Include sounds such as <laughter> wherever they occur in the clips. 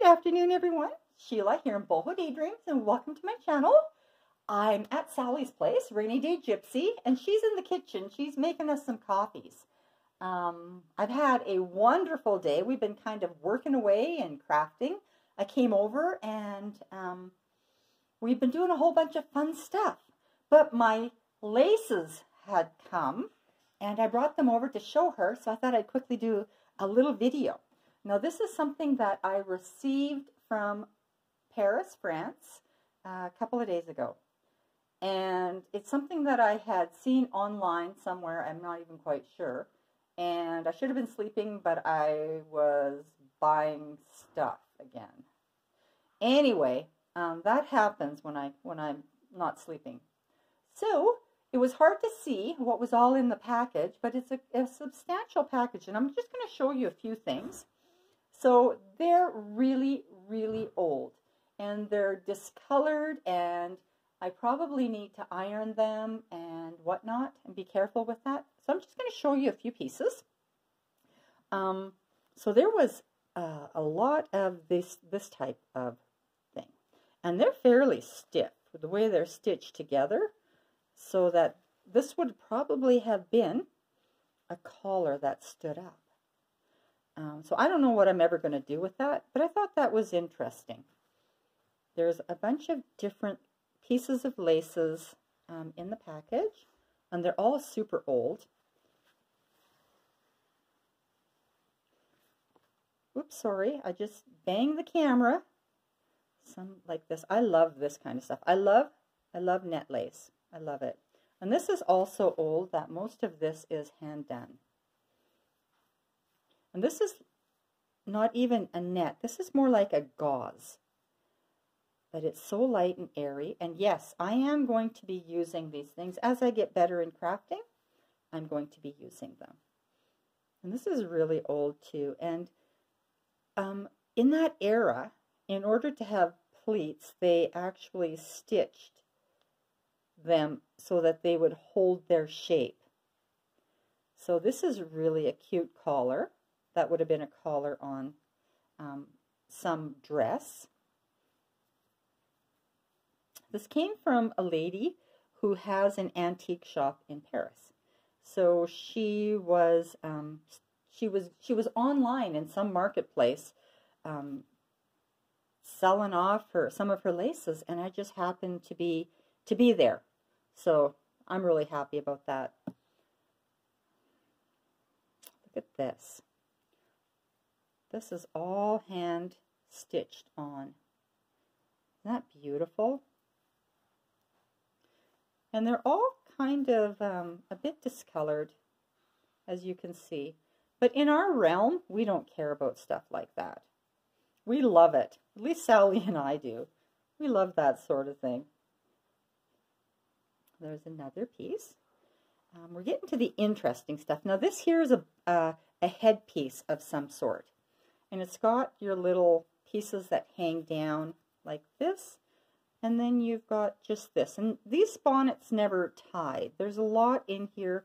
Good afternoon, everyone. Sheila here in Boho Daydreams, and welcome to my channel. I'm at Sally's place, Rainy Day Gypsy, and she's in the kitchen. She's making us some coffees. Um, I've had a wonderful day. We've been kind of working away and crafting. I came over and um, we've been doing a whole bunch of fun stuff. But my laces had come, and I brought them over to show her, so I thought I'd quickly do a little video. Now, this is something that I received from Paris, France, uh, a couple of days ago. And it's something that I had seen online somewhere, I'm not even quite sure. And I should have been sleeping, but I was buying stuff again. Anyway, um, that happens when, I, when I'm not sleeping. So, it was hard to see what was all in the package, but it's a, a substantial package. And I'm just going to show you a few things. So they're really, really old and they're discolored and I probably need to iron them and whatnot and be careful with that. So I'm just going to show you a few pieces. Um, so there was uh, a lot of this, this type of thing. And they're fairly stiff, the way they're stitched together, so that this would probably have been a collar that stood up. Um, so I don't know what I'm ever going to do with that, but I thought that was interesting. There's a bunch of different pieces of laces um, in the package, and they're all super old. Oops, sorry, I just banged the camera. Some like this. I love this kind of stuff. I love, I love net lace. I love it. And this is also old, that most of this is hand done. And this is not even a net. This is more like a gauze. But it's so light and airy. And yes, I am going to be using these things. As I get better in crafting, I'm going to be using them. And this is really old too. And um, in that era, in order to have pleats, they actually stitched them so that they would hold their shape. So this is really a cute collar. That would have been a collar on um, some dress. This came from a lady who has an antique shop in Paris. So she was um, she was she was online in some marketplace um, selling off her some of her laces, and I just happened to be to be there. So I'm really happy about that. Look at this. This is all hand stitched on. Isn't that beautiful? And they're all kind of um, a bit discolored, as you can see. But in our realm, we don't care about stuff like that. We love it. At least Sally and I do. We love that sort of thing. There's another piece. Um, we're getting to the interesting stuff. Now this here is a, uh, a headpiece of some sort. And it's got your little pieces that hang down like this. And then you've got just this. And these bonnets never tied. There's a lot in here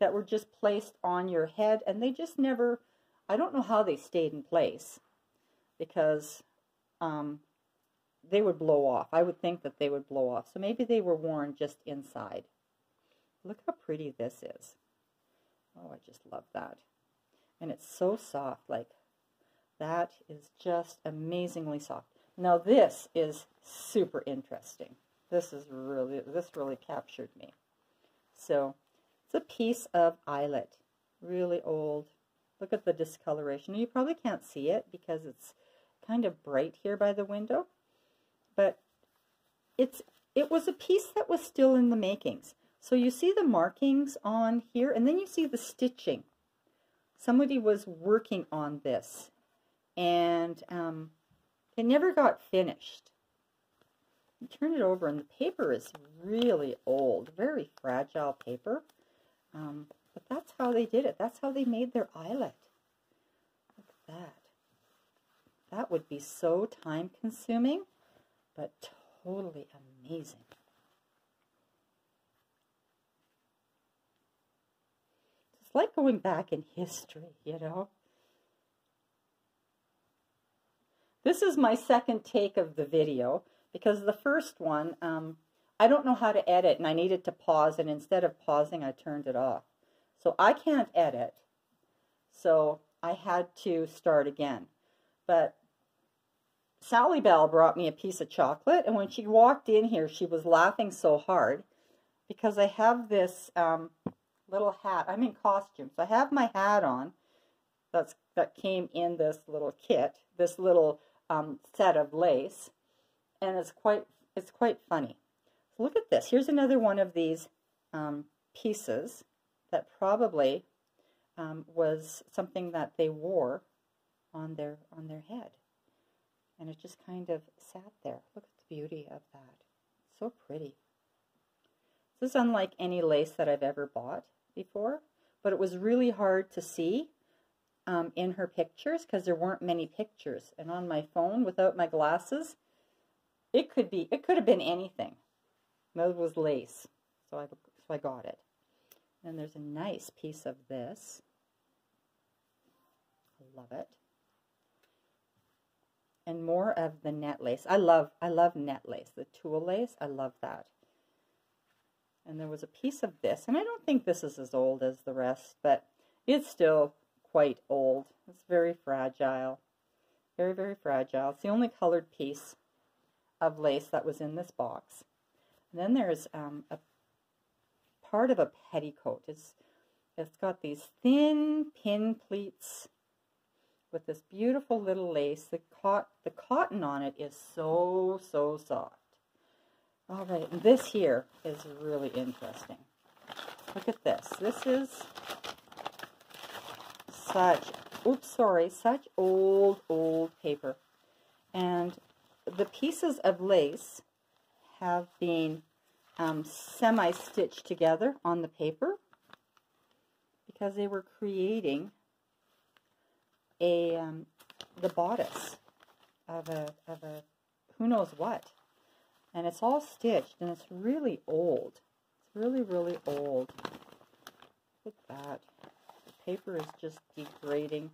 that were just placed on your head. And they just never, I don't know how they stayed in place. Because um, they would blow off. I would think that they would blow off. So maybe they were worn just inside. Look how pretty this is. Oh, I just love that. And it's so soft, like that is just amazingly soft. Now this is super interesting. This is really, this really captured me. So it's a piece of eyelet, really old. Look at the discoloration. You probably can't see it because it's kind of bright here by the window, but it's it was a piece that was still in the makings. So you see the markings on here, and then you see the stitching. Somebody was working on this and um, it never got finished. You turn it over and the paper is really old, very fragile paper. Um, but that's how they did it. That's how they made their eyelet. Look at that. That would be so time consuming, but totally amazing. It's like going back in history, you know. This is my second take of the video because the first one, um, I don't know how to edit and I needed to pause and instead of pausing, I turned it off. So I can't edit. So I had to start again. But Sally Bell brought me a piece of chocolate and when she walked in here, she was laughing so hard because I have this um, little hat. I'm in costume. So I have my hat on that's that came in this little kit, this little um, set of lace, and it's quite it's quite funny. Look at this. Here's another one of these um, pieces that probably um, was something that they wore on their on their head, and it just kind of sat there. Look at the beauty of that. So pretty. This is unlike any lace that I've ever bought before, but it was really hard to see um, in her pictures because there weren't many pictures. And on my phone, without my glasses, it could be, it could have been anything. That was lace, so I, so I got it. And there's a nice piece of this. I love it. And more of the net lace. I love, I love net lace, the tulle lace. I love that. And there was a piece of this, and I don't think this is as old as the rest, but it's still quite old. It's very fragile. Very, very fragile. It's the only colored piece of lace that was in this box. And then there's um, a part of a petticoat. It's, it's got these thin pin pleats with this beautiful little lace. The, cot the cotton on it is so, so soft. All right, and this here is really interesting. Look at this. This is such, oops, sorry, such old, old paper. And the pieces of lace have been um, semi-stitched together on the paper because they were creating a um, the bodice of a, of a who knows what. And it's all stitched and it's really old. It's really, really old. Look at that paper is just degrading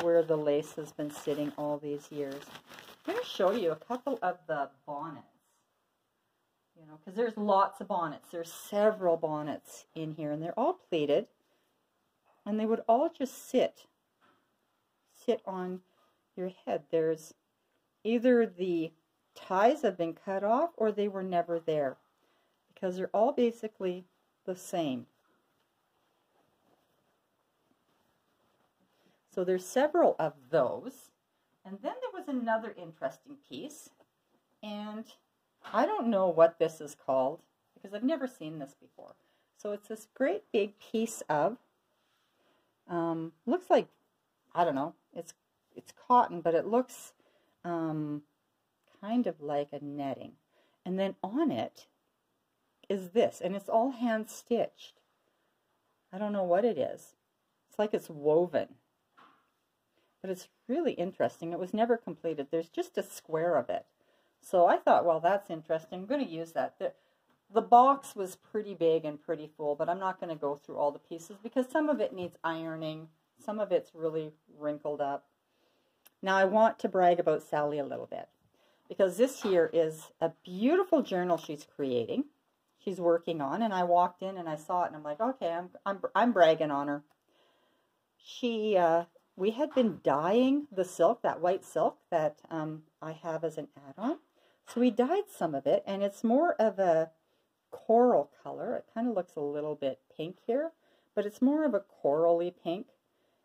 where the lace has been sitting all these years. I'm going to show you a couple of the bonnets. You know, because there's lots of bonnets. There's several bonnets in here, and they're all pleated. And they would all just sit, sit on your head. There's either the ties have been cut off or they were never there because they're all basically the same. So there's several of those. And then there was another interesting piece. And I don't know what this is called because I've never seen this before. So it's this great big piece of, um, looks like, I don't know, it's, it's cotton, but it looks um, kind of like a netting. And then on it is this, and it's all hand stitched. I don't know what it is. It's like it's woven. But it's really interesting. It was never completed. There's just a square of it. So I thought, well, that's interesting. I'm going to use that. The, the box was pretty big and pretty full, but I'm not going to go through all the pieces because some of it needs ironing. Some of it's really wrinkled up. Now I want to brag about Sally a little bit because this here is a beautiful journal she's creating. She's working on, and I walked in and I saw it, and I'm like, okay, I'm I'm I'm bragging on her. She uh, we had been dyeing the silk, that white silk that um, I have as an add-on. So we dyed some of it, and it's more of a coral color. It kind of looks a little bit pink here, but it's more of a corally pink.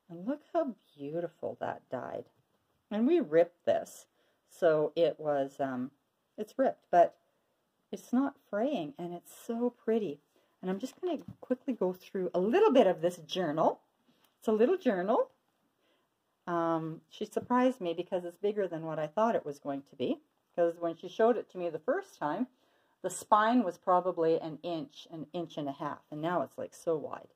And look how beautiful that dyed. And we ripped this, so it was, um, it's ripped, but it's not fraying, and it's so pretty. And I'm just going to quickly go through a little bit of this journal. It's a little journal um, she surprised me because it's bigger than what I thought it was going to be. Because when she showed it to me the first time, the spine was probably an inch, an inch and a half, and now it's like so wide.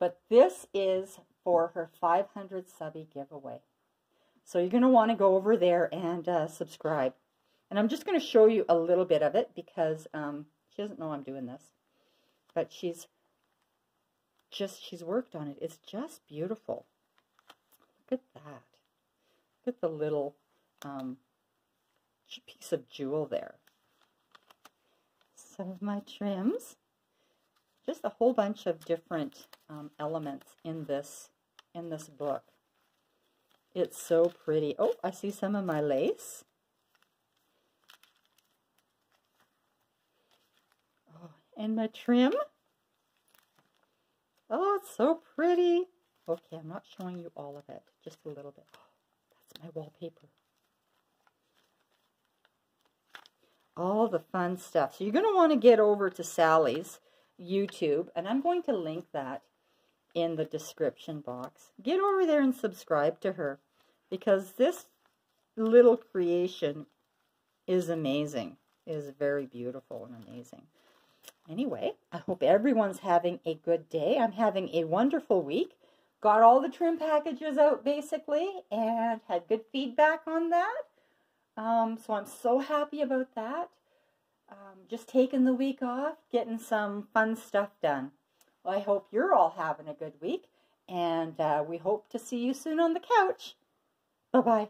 But this is for her 500 subby giveaway. So you're going to want to go over there and uh, subscribe. And I'm just going to show you a little bit of it because um, she doesn't know I'm doing this. But she's just, she's worked on it. It's just beautiful. Look at that. Look at the little um, piece of jewel there. Some of my trims. Just a whole bunch of different um, elements in this in this book. It's so pretty. Oh, I see some of my lace. Oh, and my trim. Oh, it's so pretty. Okay, I'm not showing you all of it, just a little bit. <gasps> that's my wallpaper. All the fun stuff. So you're going to want to get over to Sally's YouTube, and I'm going to link that in the description box. Get over there and subscribe to her because this little creation is amazing. It is very beautiful and amazing. Anyway, I hope everyone's having a good day. I'm having a wonderful week. Got all the trim packages out basically and had good feedback on that. Um, so I'm so happy about that. Um, just taking the week off, getting some fun stuff done. Well, I hope you're all having a good week, and uh, we hope to see you soon on the couch. Bye-bye.